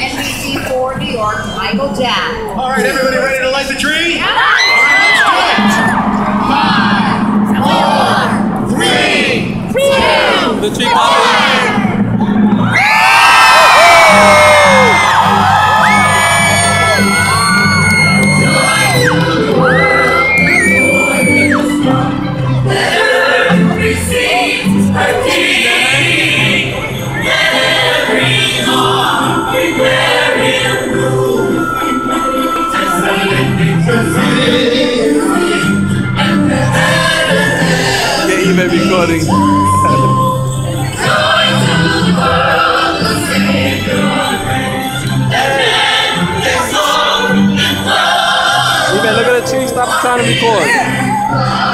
NBC4 New York, Michael Jack. All right, everybody ready to light the tree? Yeah. All right, let's do it. Five, four, three, The tree popping. Yeah, you may be recording. You better look at the tree. Stop trying to record.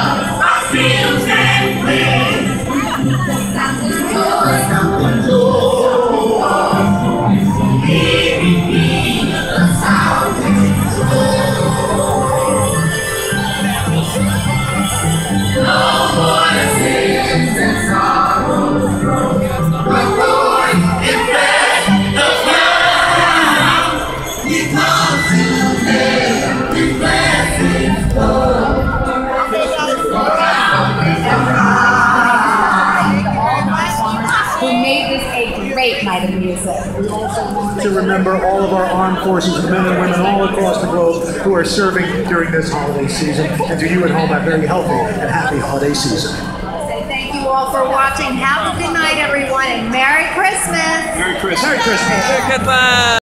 Night of music. to remember all of our armed forces, men and women all across the globe who are serving during this holiday season. And to you at home, a very healthy and happy holiday season. Say thank you all for watching. Have a good night, everyone, and Merry Christmas. Merry Christmas. Merry Christmas. Good time.